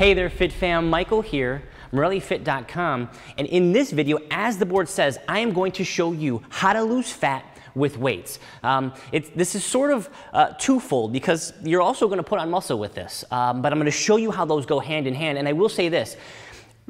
Hey there, Fit Fam. Michael here, MorelliFit.com. And in this video, as the board says, I am going to show you how to lose fat with weights. Um, this is sort of uh, twofold because you're also going to put on muscle with this. Um, but I'm going to show you how those go hand in hand. And I will say this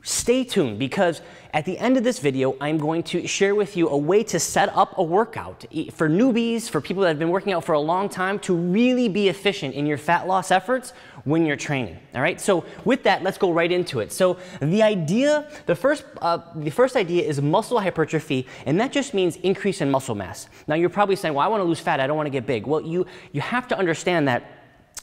Stay tuned because at the end of this video, I'm going to share with you a way to set up a workout for newbies, for people that have been working out for a long time to really be efficient in your fat loss efforts when you're training. All right. So with that, let's go right into it. So the idea, the first, uh, the first idea is muscle hypertrophy, and that just means increase in muscle mass. Now you're probably saying, well, I want to lose fat. I don't want to get big. Well, you, you have to understand that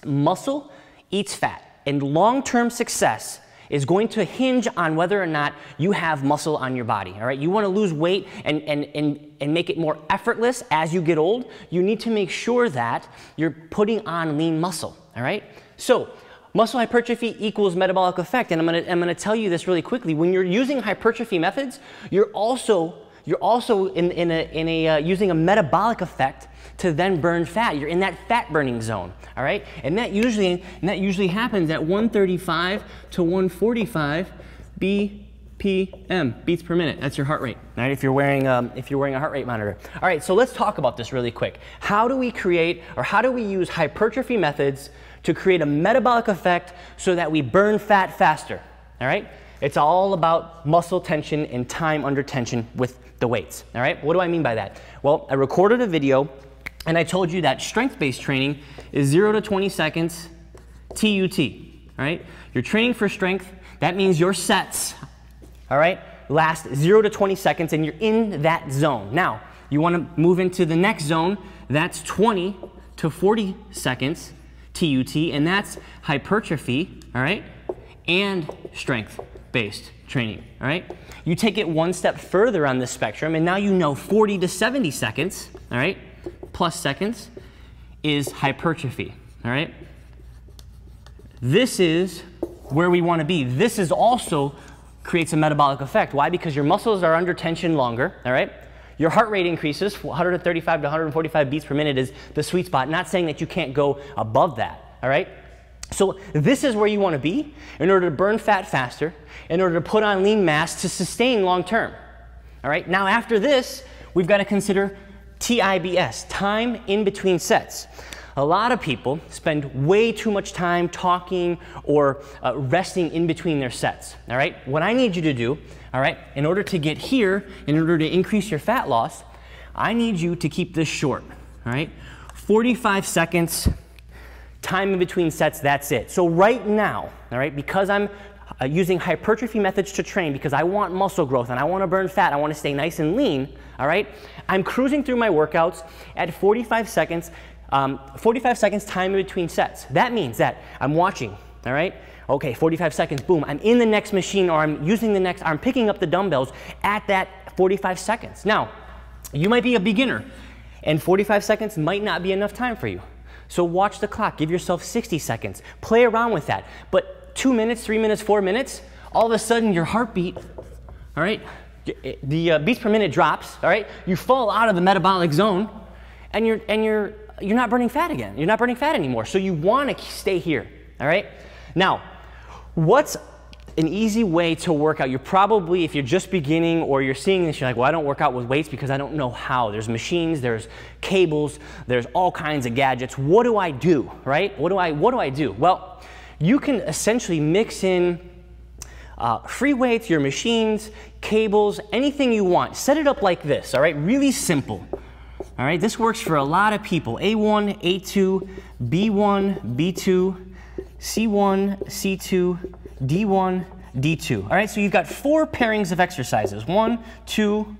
muscle eats fat and long-term success is going to hinge on whether or not you have muscle on your body. All right, you want to lose weight and, and, and, and make it more effortless as you get old. You need to make sure that you're putting on lean muscle. All right, so muscle hypertrophy equals metabolic effect, and I'm going to I'm to tell you this really quickly. When you're using hypertrophy methods, you're also you're also in, in a, in a uh, using a metabolic effect to then burn fat. You're in that fat burning zone, all right? And that usually, and that usually happens at 135 to 145 BPM, beats per minute. That's your heart rate, right? If you're wearing, um, if you're wearing a heart rate monitor. All right, so let's talk about this really quick. How do we create, or how do we use hypertrophy methods to create a metabolic effect so that we burn fat faster, all right? It's all about muscle tension and time under tension with the weights, all right? What do I mean by that? Well, I recorded a video and I told you that strength-based training is 0 to 20 seconds TUT, all right? You're training for strength. That means your sets, all right, last 0 to 20 seconds and you're in that zone. Now, you want to move into the next zone. That's 20 to 40 seconds TUT, and that's hypertrophy, all right, and strength-based training, all right? You take it one step further on this spectrum, and now you know 40 to 70 seconds, all right, plus seconds is hypertrophy, all right? This is where we want to be. This is also creates a metabolic effect. Why? Because your muscles are under tension longer, all right? Your heart rate increases, 135 to 145 beats per minute is the sweet spot. Not saying that you can't go above that, all right? So this is where you want to be in order to burn fat faster, in order to put on lean mass to sustain long term. All right, now after this, we've got to consider TIBS, time in between sets. A lot of people spend way too much time talking or uh, resting in between their sets. All right, what I need you to do, all right, in order to get here, in order to increase your fat loss, I need you to keep this short. All right, 45 seconds, time in between sets, that's it. So right now, all right, because I'm uh, using hypertrophy methods to train because I want muscle growth and I want to burn fat, I want to stay nice and lean, all right? I'm cruising through my workouts at 45 seconds, um, 45 seconds time in between sets. That means that I'm watching, all right? Okay, 45 seconds, boom, I'm in the next machine or I'm using the next, I'm picking up the dumbbells at that 45 seconds. Now, you might be a beginner and 45 seconds might not be enough time for you. So watch the clock, give yourself 60 seconds, play around with that. But two minutes, three minutes, four minutes, all of a sudden your heartbeat, all right, the uh, beats per minute drops, all right, you fall out of the metabolic zone and you're, and you're, you're not burning fat again. You're not burning fat anymore. So you want to stay here, all right? Now, what's an easy way to work out? You're probably, if you're just beginning or you're seeing this, you're like, well, I don't work out with weights because I don't know how. There's machines, there's cables, there's all kinds of gadgets. What do I do, right? What do I, what do I do? Well, you can essentially mix in uh, free weights, your machines, cables, anything you want. Set it up like this, all right? Really simple. All right, this works for a lot of people. A1, A2, B1, B2, C1, C2, D1, D2. All right, so you've got four pairings of exercises. One, two,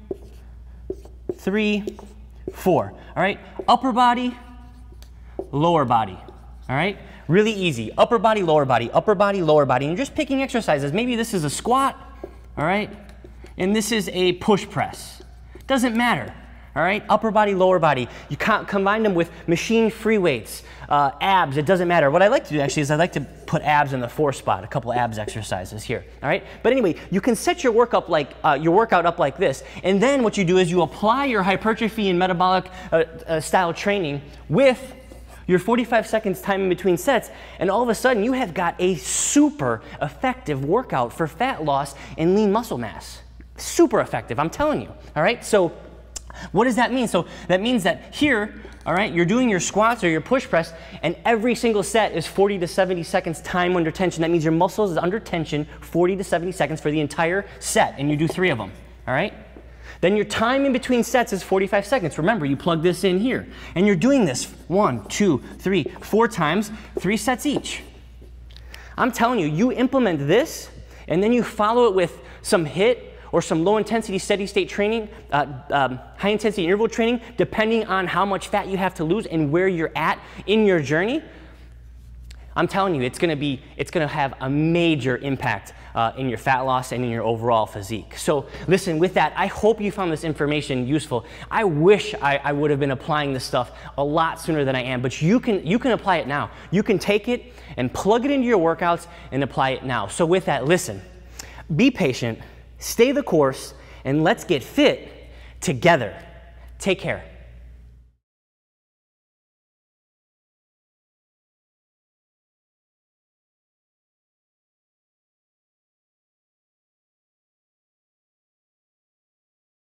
three, four. All right, upper body, lower body. All right, Really easy. Upper body, lower body, upper body, lower body. And you're just picking exercises. Maybe this is a squat, all right? And this is a push press. Doesn't matter, all right? Upper body, lower body. You can't combine them with machine free weights, uh, abs, it doesn't matter. What I like to do actually is I like to put abs in the four spot, a couple abs exercises here, all right? But anyway, you can set your work up like, uh, your workout up like this. And then what you do is you apply your hypertrophy and metabolic uh, uh style training with your 45 seconds time in between sets, and all of a sudden you have got a super effective workout for fat loss and lean muscle mass. Super effective, I'm telling you. All right, so what does that mean? So that means that here, all right, you're doing your squats or your push press, and every single set is 40 to 70 seconds time under tension. That means your muscles is under tension 40 to 70 seconds for the entire set, and you do three of them, all right? Then your time in between sets is 45 seconds. Remember, you plug this in here. And you're doing this one, two, three, four times, three sets each. I'm telling you, you implement this, and then you follow it with some HIIT or some low intensity steady state training, uh, um, high intensity interval training, depending on how much fat you have to lose and where you're at in your journey. I'm telling you, it's gonna be, it's gonna have a major impact uh, in your fat loss and in your overall physique. So listen, with that, I hope you found this information useful. I wish I, I would have been applying this stuff a lot sooner than I am, but you can, you can apply it now. You can take it and plug it into your workouts and apply it now. So with that, listen, be patient, stay the course, and let's get fit together. Take care.